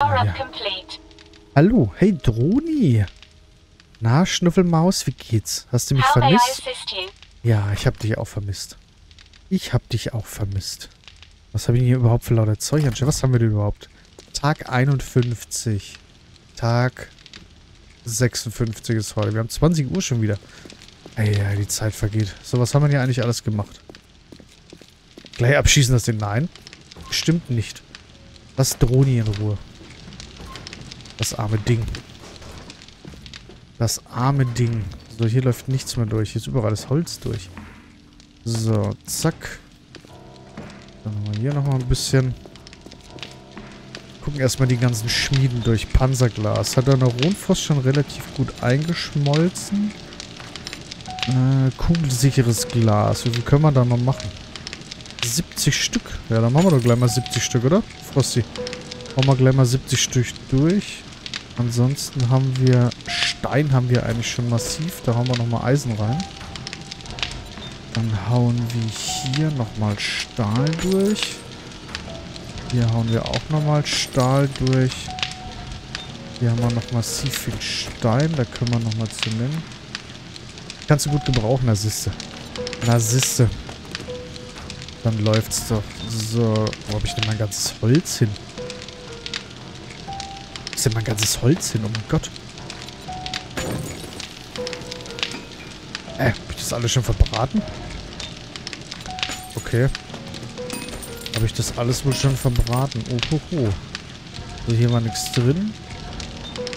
Ja. Hallo, hey Droni. Na, Schnuffelmaus, wie geht's? Hast du mich How vermisst? Ja, ich hab dich auch vermisst. Ich hab dich auch vermisst. Was habe ich denn hier überhaupt für lauter Zeug anstellen? Was haben wir denn überhaupt? Tag 51. Tag 56 ist heute. Wir haben 20 Uhr schon wieder. Ey, ja, die Zeit vergeht. So, was haben wir hier eigentlich alles gemacht? Gleich abschießen das Ding? Nein. Stimmt nicht. Lass Droni in Ruhe. Das arme Ding. Das arme Ding. So, hier läuft nichts mehr durch. Hier ist überall das Holz durch. So, zack. Dann haben wir hier nochmal ein bisschen. Gucken erstmal die ganzen Schmieden durch. Panzerglas. Hat der Neuronfoss schon relativ gut eingeschmolzen. Äh, kugelsicheres Glas. Wie viel können wir da noch machen? 70 Stück. Ja, dann machen wir doch gleich mal 70 Stück, oder? Frosty. Machen wir gleich mal 70 Stück durch. Ansonsten haben wir Stein haben wir eigentlich schon massiv. Da hauen wir nochmal Eisen rein. Dann hauen wir hier nochmal Stahl durch. Hier hauen wir auch nochmal Stahl durch. Hier haben wir noch massiv viel Stein. Da können wir nochmal Zement. Kannst du gut gebrauchen, na Siste. Na Siste. Dann läuft's doch. So, wo habe ich denn mein ganzes Holz hin? Ist denn mein ganzes Holz hin? Oh mein Gott. Äh, hab ich das alles schon verbraten? Okay. Habe ich das alles wohl schon verbraten? Oh, ho, ho. So, hier war nichts drin.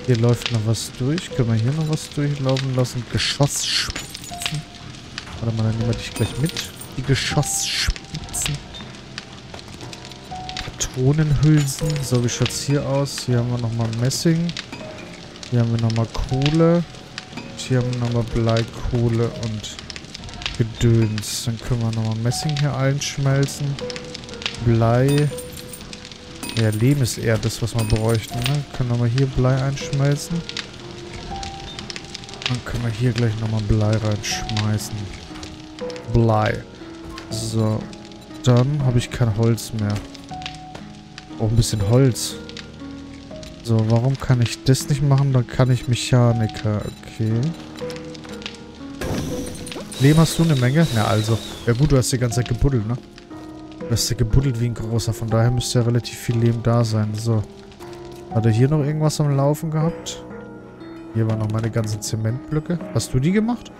Hier läuft noch was durch. Können wir hier noch was durchlaufen lassen? Geschossspitzen. Warte mal, dann nehmen wir dich gleich mit. Die Geschossspitzen. Patronenhülsen. So, wie schaut's hier aus? Hier haben wir nochmal Messing. Hier haben wir nochmal Kohle. Hier haben wir nochmal Bleikohle und Gedöns. Dann können wir nochmal Messing hier einschmelzen. Blei. Ja, Lehm ist eher das, was wir bräuchten, ne? Können wir mal hier Blei einschmelzen. Dann können wir hier gleich nochmal Blei reinschmeißen. Blei. So. Dann habe ich kein Holz mehr. Auch ein bisschen Holz. So, warum kann ich das nicht machen? Dann kann ich Mechaniker. Okay. Lehm hast du eine Menge? Na also. Ja gut, du hast die ganze Zeit gebuddelt, ne? Du hast ja gebuddelt wie ein großer. Von daher müsste ja relativ viel Lehm da sein. So. Hat er hier noch irgendwas am Laufen gehabt? Hier waren noch meine ganzen Zementblöcke. Hast du die gemacht?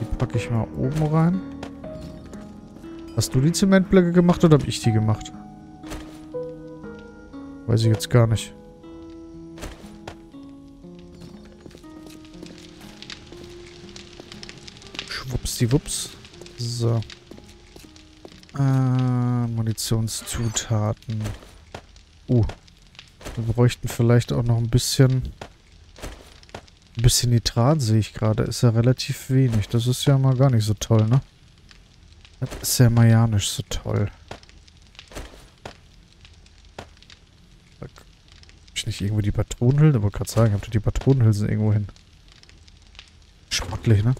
Die packe ich mal oben rein. Hast du die Zementblöcke gemacht oder habe ich die gemacht? Weiß ich jetzt gar nicht. Schwuppsdiwupps. So. Äh, Munitionszutaten. Uh. Wir bräuchten vielleicht auch noch ein bisschen... Ein bisschen Nitrat sehe ich gerade. Ist ja relativ wenig. Das ist ja mal gar nicht so toll, ne? Das ist ja mal ja nicht so toll. Zack. Hab ich nicht irgendwo die Patronenhülsen? Aber gerade sagen, habt ihr die Patronenhülsen irgendwo hin? Schmottlich, ne?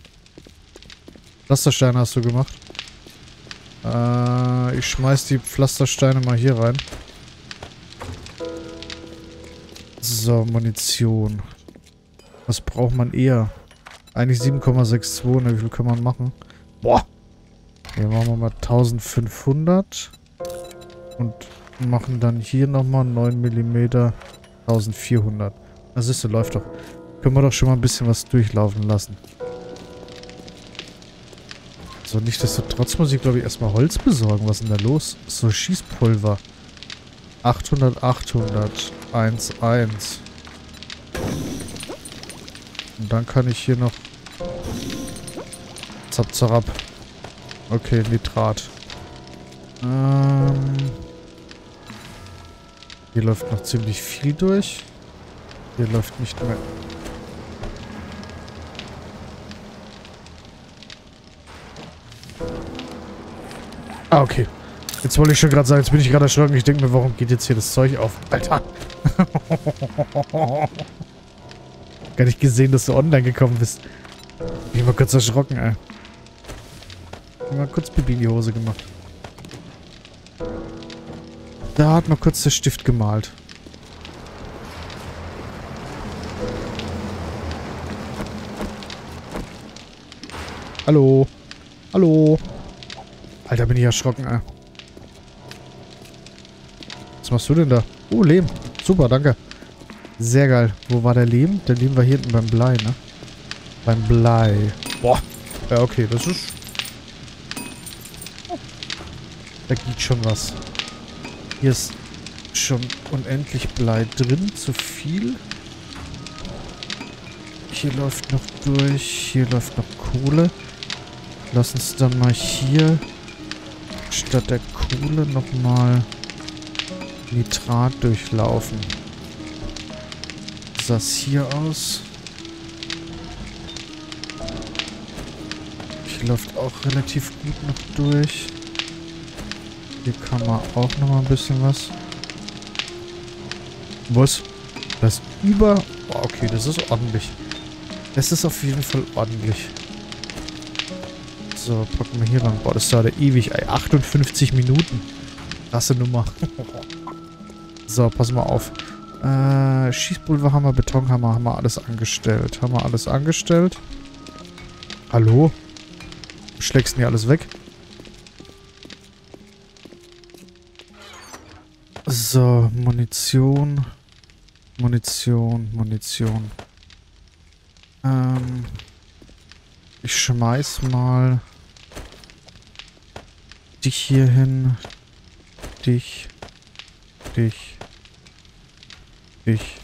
Pflastersteine hast du gemacht. Äh, ich schmeiß die Pflastersteine mal hier rein. So, Munition. Was braucht man eher? Eigentlich 7,62. Ne, wie viel kann man machen? Boah! Hier machen wir mal 1500. Und machen dann hier nochmal 9 mm 1400. Das ist läuft doch. Können wir doch schon mal ein bisschen was durchlaufen lassen. So, nichtsdestotrotz muss ich, glaube ich, erstmal Holz besorgen. Was ist denn da los? So, Schießpulver. 800, 800. 1, 1. Und dann kann ich hier noch... Zap, zarab. Okay, Nitrat. Ähm... Hier läuft noch ziemlich viel durch. Hier läuft nicht mehr... Ah, okay. Jetzt wollte ich schon gerade sagen, jetzt bin ich gerade erschrocken. Ich denke mir, warum geht jetzt hier das Zeug auf? Alter. Gar nicht gesehen, dass du online gekommen bist. Ich bin mal kurz erschrocken, ey. Hab mal kurz Pipi in die Hose gemacht. Da hat mal kurz der Stift gemalt. Hallo. Hallo. Alter, bin ich erschrocken, ey. Was machst du denn da? Oh, Lehm. Super, danke. Sehr geil. Wo war der Lehm? Der Lehm war hier hinten beim Blei, ne? Beim Blei. Boah. Ja, okay, das ist... Da geht schon was. Hier ist schon unendlich Blei drin. Zu viel. Hier läuft noch durch. Hier läuft noch Kohle. Lass uns dann mal hier statt der Kohle nochmal Nitrat durchlaufen. Sah es hier aus? Hier läuft auch relativ gut noch durch. Hier kann man auch nochmal ein bisschen was. Was? Das über... Oh, okay, das ist ordentlich. Das ist auf jeden Fall ordentlich. So, packen wir hier rein. Boah, das dauert ewig, ey. 58 Minuten. Krasse Nummer. so, pass mal auf. Äh, Schießpulverhammer, Betonhammer haben wir alles angestellt. Haben wir alles angestellt? Hallo? Du schlägst mir alles weg? So, Munition. Munition, Munition. Ähm, ich schmeiß mal dich hier hin. Dich. Dich. Dich.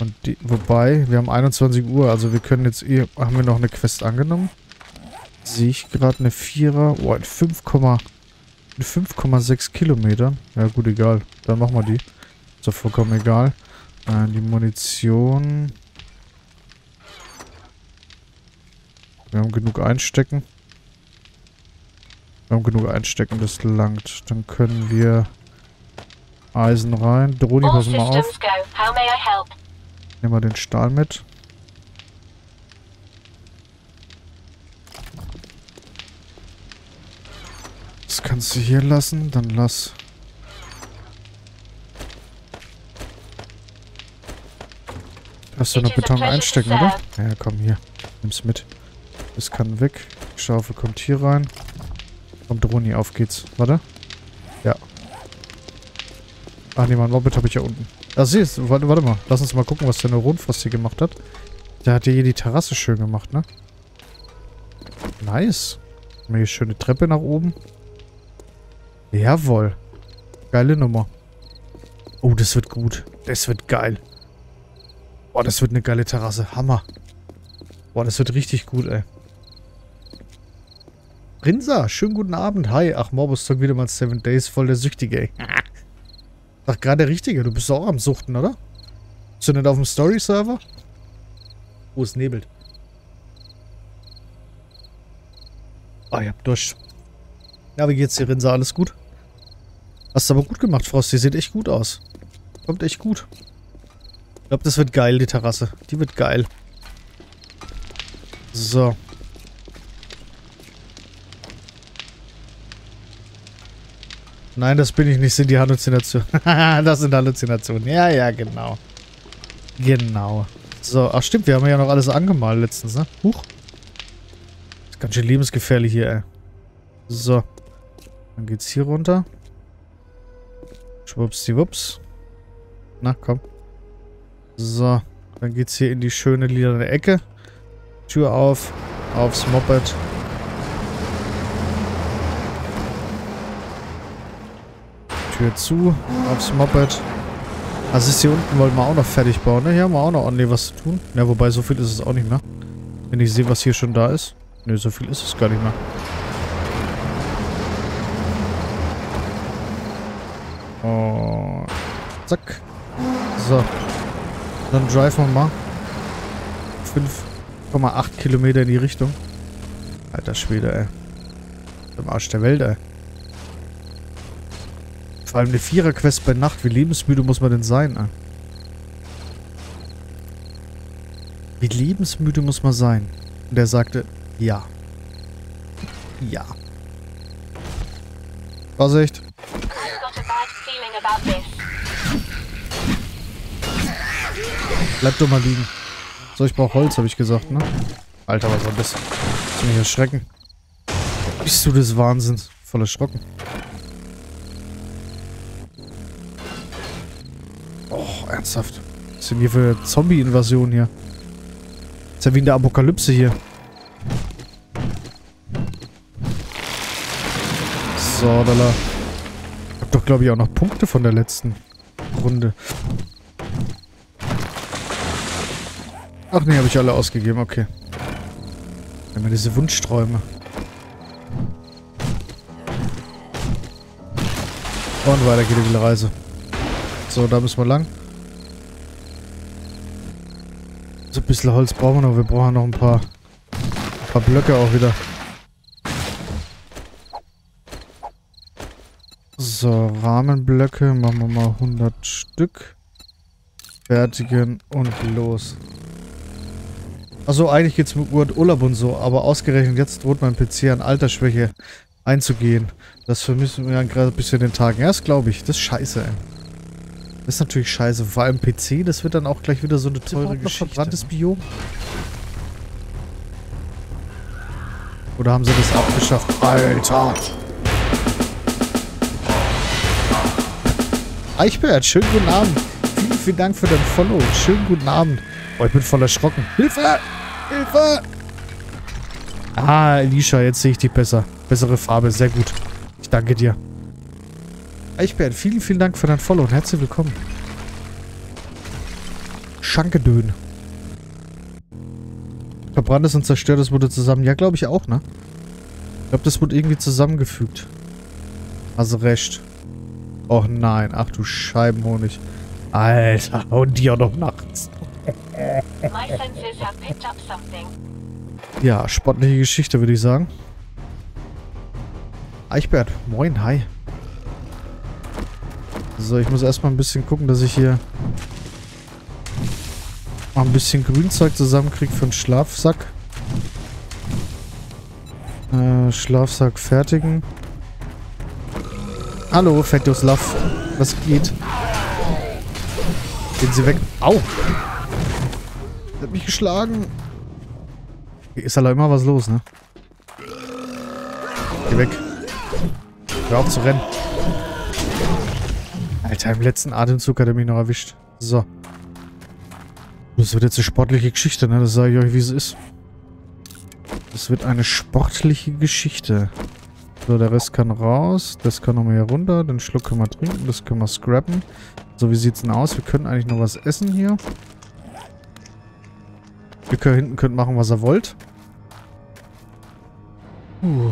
Und die, wobei, wir haben 21 Uhr, also wir können jetzt eh, haben wir noch eine Quest angenommen? Sehe ich gerade eine Vierer, oh, ein 5, in 5,6 Kilometern. Ja gut, egal. Dann machen wir die. Ist doch vollkommen egal. Äh, die Munition. Wir haben genug einstecken. Wir haben genug einstecken, das langt. Dann können wir Eisen rein. Droni, pass mal auf. Nehmen wir den Stahl mit. Das kannst du hier lassen. Dann lass... Hast du noch Beton einstecken, oder? Ja, komm hier. Nimm's mit. Das kann weg. Die Schaufel kommt hier rein. Komm, Droni, auf geht's. Warte. Ja. Ah, nee, mein Moped habe ich ja unten. Ah, siehst du, warte, warte mal. Lass uns mal gucken, was der Neuronfrost hier gemacht hat. Der hat hier die Terrasse schön gemacht, ne? Nice. Haben hier schöne Treppe nach oben. Jawohl. Geile Nummer. Oh, das wird gut. Das wird geil. Boah, das wird eine geile Terrasse. Hammer. Boah, das wird richtig gut, ey. Rinsa, schönen guten Abend. Hi. Ach, Morbus sagt wieder mal Seven Days, voll der Süchtige, ey. Ach, gerade der Richtige. Du bist auch am Suchten, oder? Bist du nicht auf dem Story-Server? Oh, es nebelt. Ah, ich hab Durst. Ja, wie geht's dir, Rinsa? Alles gut? Hast du aber gut gemacht, Frosty. Sieht echt gut aus. Kommt echt gut. Ich glaube, das wird geil, die Terrasse. Die wird geil. So. Nein, das bin ich nicht. Sind die Halluzinationen. das sind Halluzinationen. Ja, ja, genau. Genau. So, ach stimmt, wir haben ja noch alles angemalt letztens, ne? Huch. Ist ganz schön lebensgefährlich hier, ey. So. Dann geht's hier runter. Schwuppsdiwupps. Na, komm. So. Dann geht's hier in die schöne lila Ecke. Tür auf. Aufs Moped. Tür zu. Aufs Moped. Also ist hier unten wollten wir auch noch fertig bauen, ne? Hier haben wir auch noch ordentlich was zu tun. Ja, wobei so viel ist es auch nicht mehr. Wenn ich sehe, was hier schon da ist. Ne, so viel ist es gar nicht mehr. Und zack. So. Dann drive wir mal. 5,8 Kilometer in die Richtung. Alter Schwede, ey. Im Arsch der Welt, ey. Vor allem eine Vierer-Quest bei Nacht. Wie lebensmüde muss man denn sein, ey? Wie lebensmüde muss man sein? Und er sagte, ja. Ja. Vorsicht. Bleib doch mal liegen. So, ich brauche Holz, habe ich gesagt, ne? Alter, was war das? Nicht erschrecken. Bist du des Wahnsinns? Voll erschrocken. Oh, ernsthaft. Was ist denn hier für Zombie-Invasion hier? Ist ja wie in der Apokalypse hier. So. Ich hab doch, glaube ich, auch noch Punkte von der letzten Runde. Ach nee, habe ich alle ausgegeben, okay. Immer diese Wunschträume. Und weiter geht die Reise. So, da müssen wir lang. So ein bisschen Holz brauchen wir noch. Wir brauchen noch ein paar, ein paar Blöcke auch wieder. So, Rahmenblöcke. Machen wir mal 100 Stück. Fertigen und los. Also eigentlich geht's mit Urlaub und so, aber ausgerechnet jetzt droht mein PC an Altersschwäche einzugehen. Das vermissen wir gerade ein bisschen den Tagen. Erst glaube ich. Das ist scheiße, ey. Das ist natürlich scheiße. Vor allem PC, das wird dann auch gleich wieder so eine teure Geschichte. verbranntes Biom? Oder haben sie das abgeschafft? Alter! Eichbert, schönen guten Abend. Vielen, vielen Dank für dein Follow. Schönen guten Abend. Oh, ich bin voll erschrocken. Hilfe! Hilfe! Ah, Elisha, jetzt sehe ich dich besser. Bessere Farbe, sehr gut. Ich danke dir. Eichbert, vielen, vielen Dank für dein Follow und herzlich willkommen. Schankedön. Verbranntes und zerstörtes wurde zusammen. Ja, glaube ich auch, ne? Ich glaube, das wurde irgendwie zusammengefügt. Also recht. Och nein. Ach du Scheibenhonig. Alter, und die auch noch nachts. Ja, sportliche Geschichte, würde ich sagen. Eichbert, moin, hi. So, ich muss erstmal ein bisschen gucken, dass ich hier mal ein bisschen Grünzeug zusammenkriege für einen Schlafsack. Äh, Schlafsack fertigen. Hallo, Fettuslav. Was geht? Gehen Sie weg. Au! Mich geschlagen. Hier ist aber immer was los, ne? Geh weg. Hör auf zu rennen. Alter, im letzten Atemzug hat er mich noch erwischt. So. Das wird jetzt eine sportliche Geschichte, ne? Das sage ich euch, wie es ist. Das wird eine sportliche Geschichte. So, der Rest kann raus. Das kann nochmal hier runter. Den Schluck können wir trinken. Das können wir scrappen. So, wie sieht's denn aus? Wir können eigentlich noch was essen hier. Ihr könnt hinten könnt machen, was ihr wollt. Puh.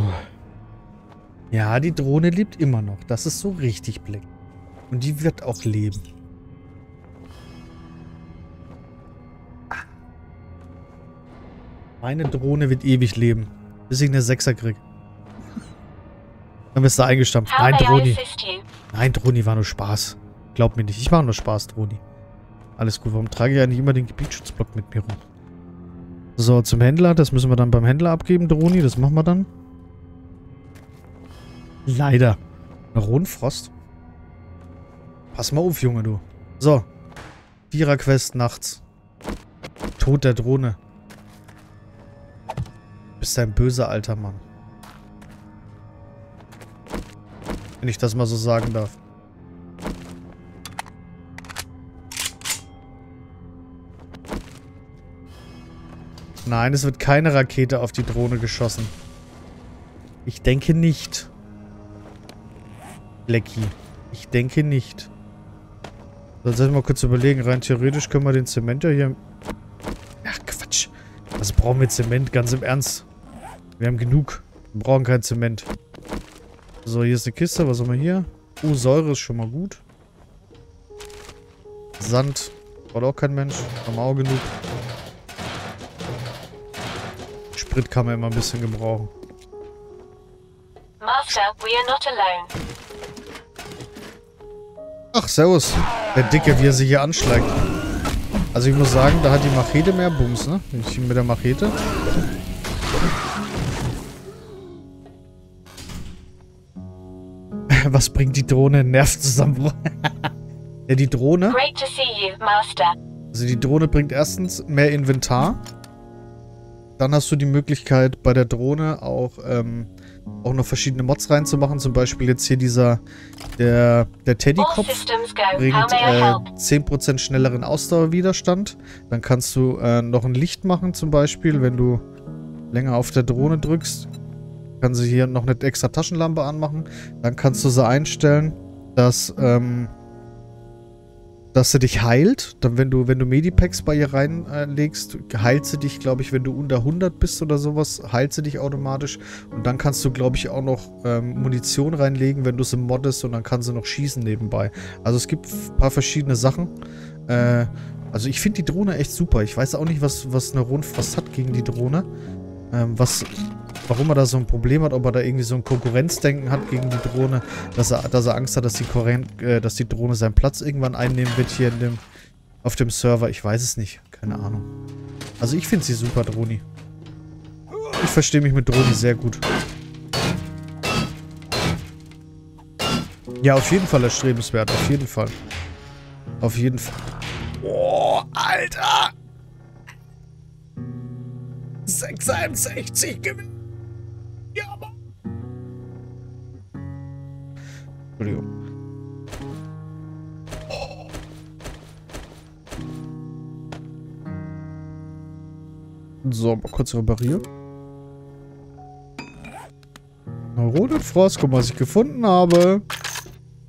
Ja, die Drohne lebt immer noch. Das ist so richtig Blick. Und die wird auch leben. Meine Drohne wird ewig leben. Bis ich eine Sechser krieg. Dann bist du eingestampft. Nein, Droni. Nein, Droni war nur Spaß. Glaub mir nicht. Ich mache nur Spaß, Droni. Alles gut. Warum trage ich eigentlich immer den Gebietsschutzblock mit mir rum? So, zum Händler. Das müssen wir dann beim Händler abgeben, Droni. Das machen wir dann. Leider. Rundfrost. Pass mal auf, Junge, du. So. Vierer-Quest nachts. Tod der Drohne. Bist ein böser alter Mann. Wenn ich das mal so sagen darf. Nein, es wird keine Rakete auf die Drohne geschossen. Ich denke nicht. Lecky. Ich denke nicht. Dann soll ich mal kurz überlegen. Rein theoretisch können wir den Zement ja hier... Ach, Quatsch. Was brauchen wir Zement? Ganz im Ernst. Wir haben genug. Wir brauchen kein Zement. So, hier ist eine Kiste. Was haben wir hier? Uh, Säure ist schon mal gut. Sand. Braucht auch kein Mensch. Haben wir auch genug. Sprit kann man immer ein bisschen gebrauchen. Master, we are not alone. Ach, servus. Der Dicke, wie er sich hier anschlägt. Also ich muss sagen, da hat die Machete mehr Bums, ne? Ich mit der Machete. Was bringt die Drohne? Nervzusammenbruch. ja, die Drohne. Great to see you, Master. Also die Drohne bringt erstens mehr Inventar. Dann hast du die Möglichkeit bei der Drohne auch, ähm, auch noch verschiedene Mods reinzumachen. Zum Beispiel jetzt hier dieser, der, der Teddykopf bringt äh, 10% schnelleren Ausdauerwiderstand. Dann kannst du äh, noch ein Licht machen zum Beispiel, wenn du länger auf der Drohne drückst. Kannst du hier noch eine extra Taschenlampe anmachen. Dann kannst du sie einstellen, dass, ähm, dass sie dich heilt. Dann, wenn du, wenn du Medipacks bei ihr reinlegst, heilt sie dich, glaube ich, wenn du unter 100 bist oder sowas, heilt sie dich automatisch. Und dann kannst du, glaube ich, auch noch ähm, Munition reinlegen, wenn du sie moddest und dann kann sie noch schießen nebenbei. Also es gibt ein paar verschiedene Sachen. Äh, also ich finde die Drohne echt super. Ich weiß auch nicht, was, was eine Rundfrost hat gegen die Drohne. Ähm, was, warum er da so ein Problem hat, ob er da irgendwie so ein Konkurrenzdenken hat gegen die Drohne, dass er, dass er Angst hat, dass die, Koren äh, dass die Drohne seinen Platz irgendwann einnehmen wird hier in dem, auf dem Server. Ich weiß es nicht. Keine Ahnung. Also ich finde sie super, Droni. Ich verstehe mich mit Droni sehr gut. Ja, auf jeden Fall erstrebenswert. Auf jeden Fall. Auf jeden Fall. Boah, Alter! 66 gewinnen. Ja, Mann. Entschuldigung. So, mal kurz reparieren. Neuronen Frost, guck mal, was ich gefunden habe.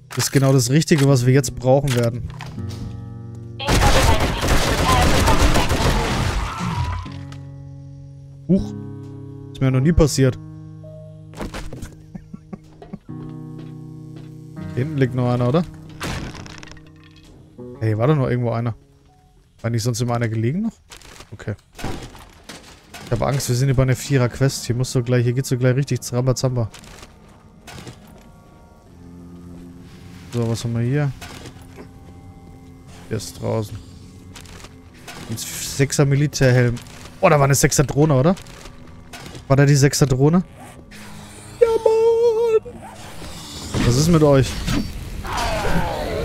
Das ist genau das Richtige, was wir jetzt brauchen werden. Huch. Ist mir noch nie passiert. Hinten liegt noch einer, oder? Hey, war da noch irgendwo einer? War nicht sonst immer einer gelegen noch? Okay. Ich habe Angst, wir sind hier bei einer Vierer-Quest. Hier musst du gleich, hier geht's so gleich richtig Zamba-Zamba. So, was haben wir hier? Der ist draußen. Ein 6er Militärhelm. Oh, da war eine 6er Drohne, oder? War da die 6er Drohne? Mit euch?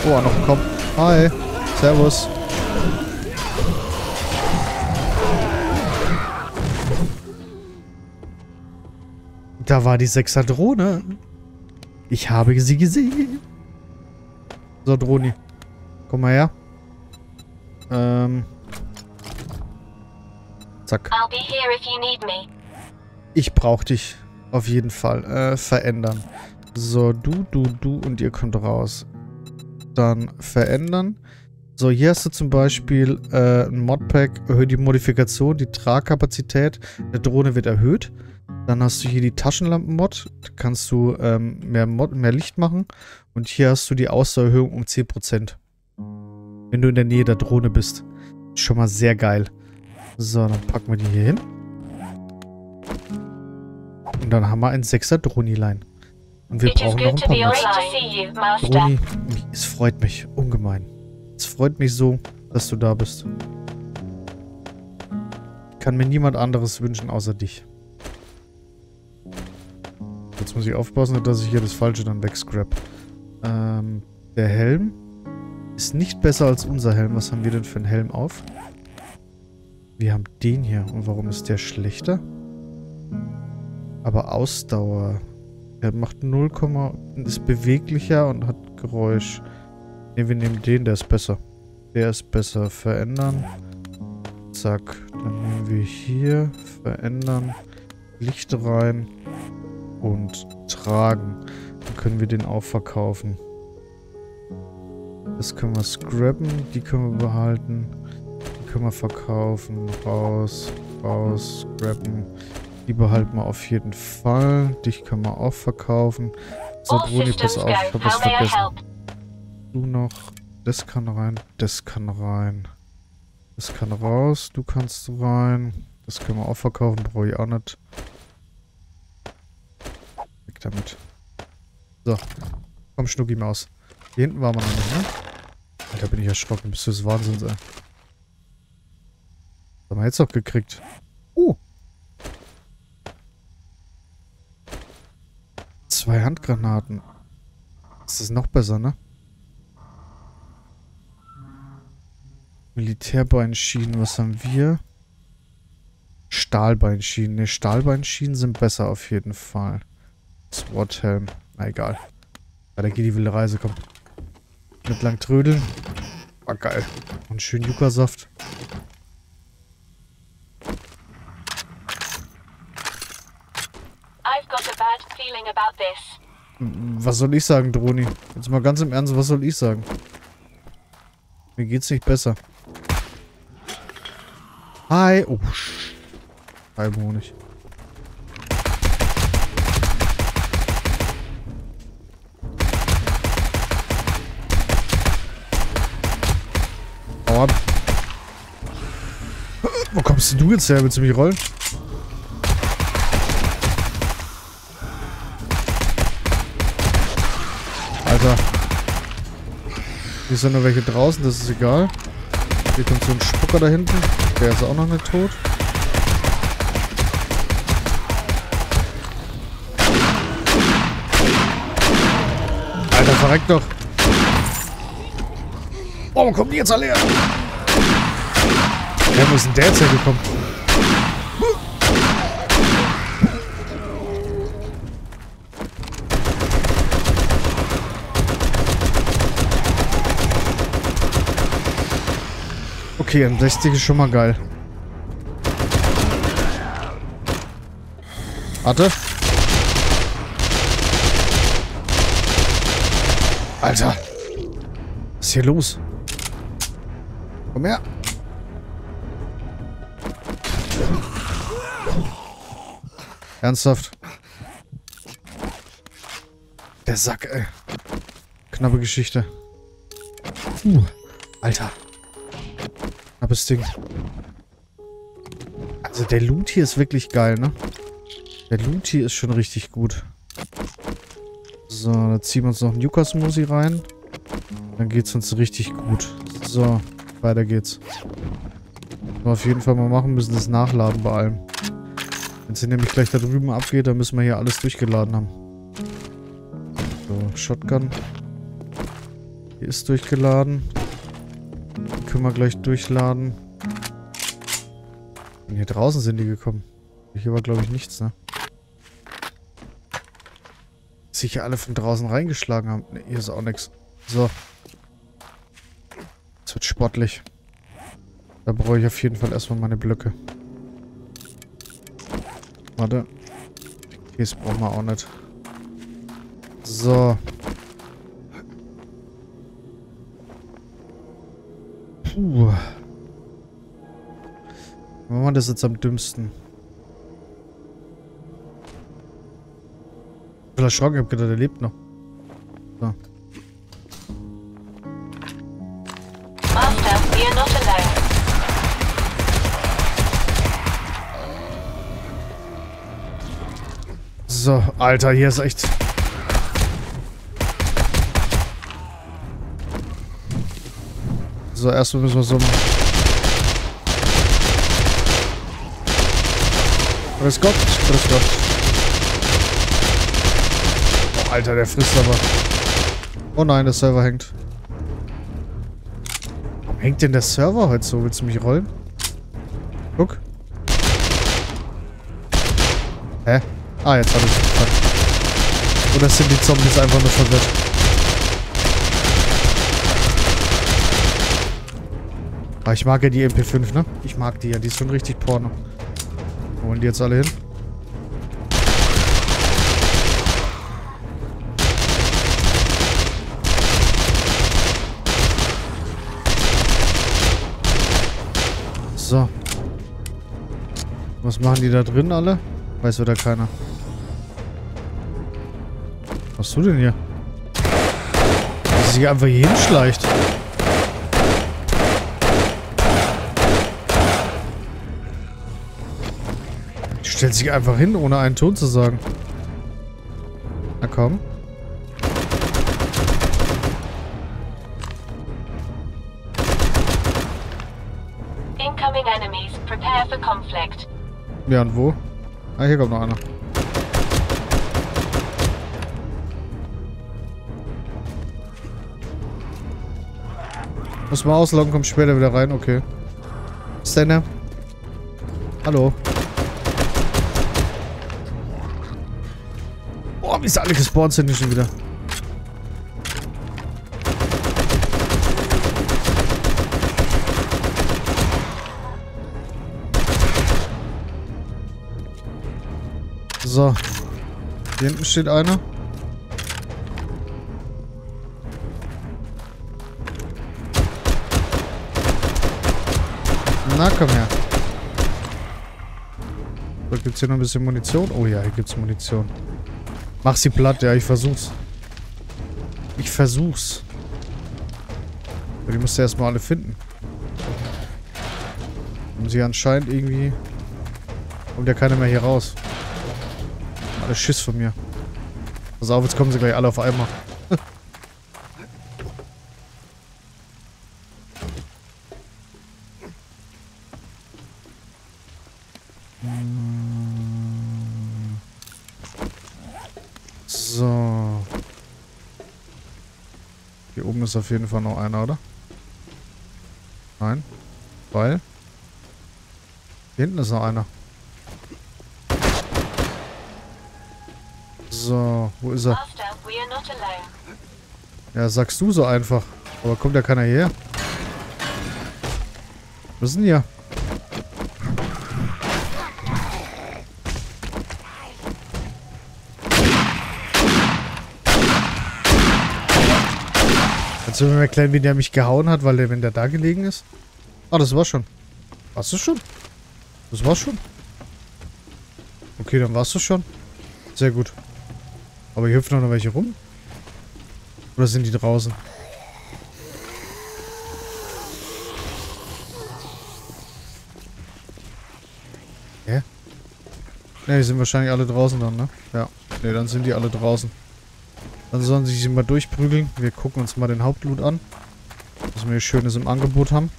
Oh, noch ein Kopf. Hi. Servus. Da war die 6er Drohne. Ich habe sie gesehen. So, Droni. Komm mal her. Ähm... Zack. Ich brauche dich auf jeden Fall äh, verändern. So, du, du, du und ihr kommt raus. Dann verändern. So, hier hast du zum Beispiel äh, ein Modpack, erhöht die Modifikation, die Tragkapazität der Drohne wird erhöht. Dann hast du hier die Taschenlampen-Mod, da kannst du ähm, mehr, Mod, mehr Licht machen. Und hier hast du die Ausdauererhöhung um 10%. Wenn du in der Nähe der Drohne bist. Schon mal sehr geil. So, dann packen wir die hier hin. Und dann haben wir ein 6er Droni-Line. Und wir brauchen noch ein paar Droni, es freut mich ungemein. Es freut mich so, dass du da bist. Ich kann mir niemand anderes wünschen, außer dich. Jetzt muss ich aufpassen, dass ich hier das Falsche dann wegscrap. Ähm, der Helm ist nicht besser als unser Helm. Was haben wir denn für einen Helm auf? Wir haben den hier. Und warum ist der schlechter? Aber Ausdauer. Er macht 0, ist beweglicher und hat Geräusch. Ne, wir nehmen den, der ist besser. Der ist besser. Verändern. Zack. Dann nehmen wir hier. Verändern. Licht rein. Und tragen. Dann können wir den auch verkaufen. Das können wir scrappen. Die können wir behalten können wir verkaufen. Raus, raus, scrappen. Die behalten wir auf jeden Fall. Dich können wir auch verkaufen. So, Bruni, pass auf, ich habe was vergessen. Du noch. Das kann rein, das kann rein. Das kann raus, du kannst rein. Das können wir auch verkaufen, brauche ich auch nicht. Weg damit. So. Komm, Schnucki Maus. Hier hinten waren wir noch nicht, ne? Alter, bin ich erschrocken. Bist du das Wahnsinn, ey. Was haben wir jetzt noch gekriegt? Uh. Zwei Handgranaten. Das ist noch besser, ne? Militärbeinschienen, was haben wir? Stahlbeinschienen. Ne, Stahlbeinschienen sind besser auf jeden Fall. SWAT-Helm. Na egal. Weiter geht die wilde Reise, komm. Mit lang trödeln. War geil. Und schön Yucca-Saft. Was soll ich sagen, Droni? Jetzt mal ganz im Ernst, was soll ich sagen? Mir geht's nicht besser. Hi. Oh, Scheibenhonig. Hau ab. Wo kommst du jetzt her? Willst du mich rollen? Alter. Hier sind nur welche draußen, das ist egal. Hier kommt so ein Spucker da hinten. Der ist auch noch nicht tot. Alter, verreck doch. Warum kommen die jetzt alle her? Wo ist denn der jetzt hergekommen? Okay, M60 ist schon mal geil. Warte. Alter. Was ist hier los? Komm her. Ernsthaft. Der Sack, ey. Knappe Geschichte. Uh, Alter. Knappes Ding. Also der Loot hier ist wirklich geil, ne? Der Loot hier ist schon richtig gut. So, da ziehen wir uns noch einen Yucca-Smoothie rein. Dann geht's uns richtig gut. So, weiter geht's. Was auf jeden Fall mal machen müssen, ist nachladen bei allem. Wenn es hier nämlich gleich da drüben abgeht, dann müssen wir hier alles durchgeladen haben. So, Shotgun. Hier ist durchgeladen. Können wir gleich durchladen. Und hier draußen sind die gekommen. Hier war, glaube ich, nichts, ne? Sicher alle von draußen reingeschlagen haben. Ne, hier ist auch nichts. So. Es wird sportlich. Da brauche ich auf jeden Fall erstmal meine Blöcke. Warte. Das brauchen wir auch nicht. So. Puh. Machen wir das jetzt am dümmsten? Ich bin erschrocken, ich hab gedacht, er lebt noch. So. Master, we are not alone. So, Alter, hier ist echt... So, erstmal müssen wir so. Grüß Gott, grüß Gott. Oh, Alter, der frisst aber. Oh nein, der Server hängt. Warum hängt denn der Server heute so? Willst du mich rollen? Guck. Hä? Ah, jetzt habe ich es gepackt. Oder sind die Zombies einfach nur verwirrt? Aber ah, ich mag ja die MP5, ne? Ich mag die ja. Die ist schon richtig Porno. Wo wollen die jetzt alle hin? So. Was machen die da drin alle? Weiß wieder keiner. Was hast du denn hier? Dass sich einfach hier hinschleicht. Stellt sich einfach hin, ohne einen Ton zu sagen. Na komm. Incoming enemies. Prepare for conflict. Ja, und wo? Ah, hier kommt noch einer. Muss mal ausloggen, kommt später wieder rein, okay. Was denn? Hallo. Sie alle gespawnt sind schon wieder. So. Hier hinten steht einer. Na, komm her. So, gibt's hier noch ein bisschen Munition? Oh ja, hier gibt's Munition. Mach sie platt, ja, ich versuch's. Ich versuch's. Aber die musst du erstmal alle finden. Und sie anscheinend irgendwie... Kommt ja keiner mehr hier raus. Alle Schiss von mir. Pass auf, jetzt kommen sie gleich alle auf einmal. Ist auf jeden Fall noch einer, oder? Nein. Weil? Hier hinten ist noch einer. So, wo ist er? Ja, sagst du so einfach. Aber kommt ja keiner her. Was ist denn hier? Kannst du mir erklären, wie der mich gehauen hat, weil der, wenn der da gelegen ist? Ah, das war schon. Warst du schon? Das war's schon. Okay, dann warst du schon. Sehr gut. Aber hier hüpfen noch welche rum. Oder sind die draußen? Hä? Ne, die sind wahrscheinlich alle draußen dann, ne? Ja. Ne, dann sind die alle draußen. Dann sollen sie sich mal durchprügeln. Wir gucken uns mal den Hauptloot an. Was wir hier Schönes im Angebot haben.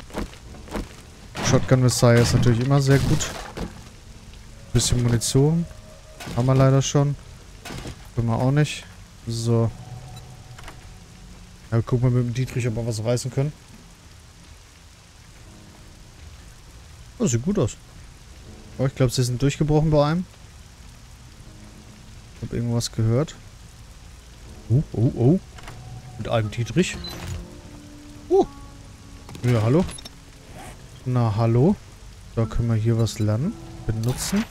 Shotgun Messiah ist natürlich immer sehr gut. Bisschen Munition. Haben wir leider schon. Können wir auch nicht. So. Ja, gucken wir mit dem Dietrich, ob wir was reißen können. Oh, sieht gut aus. Oh, ich glaube, sie sind durchgebrochen bei einem. Ich habe irgendwas gehört. Oh, oh, oh. Mit einem Dietrich. Oh. Ja, hallo. Na, hallo. Da können wir hier was lernen. Benutzen.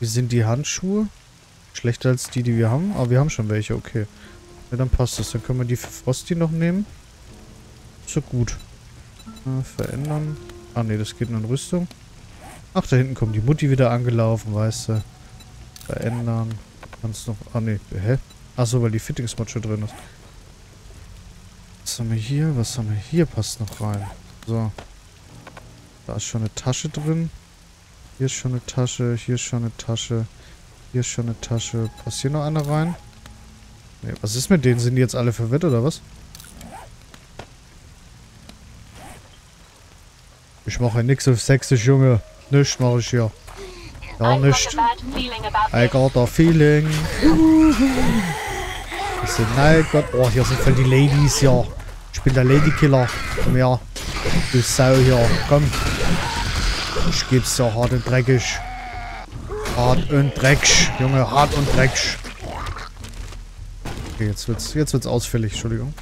Wie sind die Handschuhe? Schlechter als die, die wir haben. Aber wir haben schon welche, okay. Ja, dann passt das. Dann können wir die für Frosty noch nehmen. So gut. Äh, verändern. Ah, ne, das geht nur in Rüstung. Ach, da hinten kommt die Mutti wieder angelaufen, weißt du. Verändern. Kannst noch... Ah, ne. Hä? Achso, weil die Fittingsmod schon drin ist. Was haben wir hier? Was haben wir hier? Passt noch rein. So. Da ist schon eine Tasche drin. Hier ist schon eine Tasche. Hier ist schon eine Tasche. Hier ist schon eine Tasche. Passt hier noch eine rein? Nee, was ist mit denen? Sind die jetzt alle verwirrt oder was? Ich mache nichts auf Sächsisch, Junge. Nichts mache ich hier. Gar nicht. I got a feeling. Das sind, nein Gott. Oh, hier sind voll die Ladies, ja. Ich bin der Ladykiller. Komm her. Du Sau hier. Komm. Ich geb's ja hart und dreckig. Hart und dreckig. Junge, hart und dreckig. Okay, jetzt wird's, jetzt wird's ausfällig. Entschuldigung.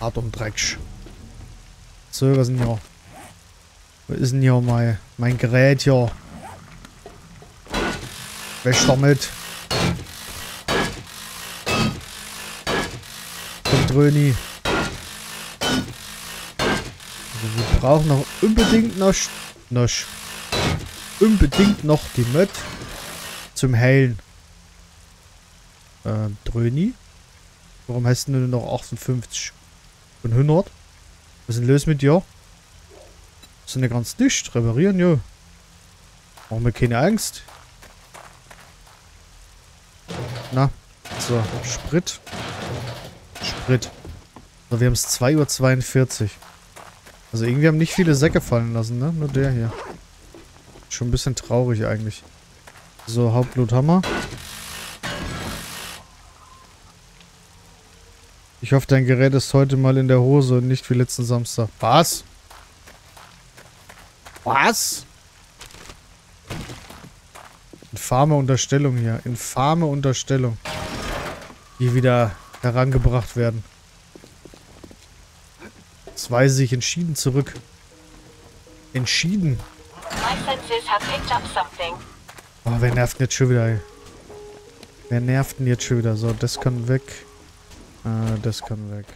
Hart und dreckig. So, was ist denn hier? Wo ist denn hier mein, mein Gerät hier? Wäsch damit. Komm, Dröni. Also wir brauchen noch unbedingt noch, noch unbedingt noch die Mod zum Heilen. Ähm, Dröni? Warum hast du nur noch 58 von 100? Was ist denn los mit dir? Sind ja ganz dicht. Reparieren, ja. Machen wir keine Angst. Na, so, Sprit. Sprit. So, wir haben es 2.42 Uhr. Also irgendwie haben nicht viele Säcke fallen lassen, ne? Nur der hier. Schon ein bisschen traurig eigentlich. So, Hauptbluthammer. Ich hoffe, dein Gerät ist heute mal in der Hose und nicht wie letzten Samstag. Was? Was? Infame Unterstellung hier. Infame Unterstellung. Die wieder herangebracht werden. Zwei sich entschieden zurück. Entschieden. Oh, wer nervt denn jetzt schon wieder? ey? Wer nervt denn jetzt schon wieder? So, das kann weg. Äh, das kann weg.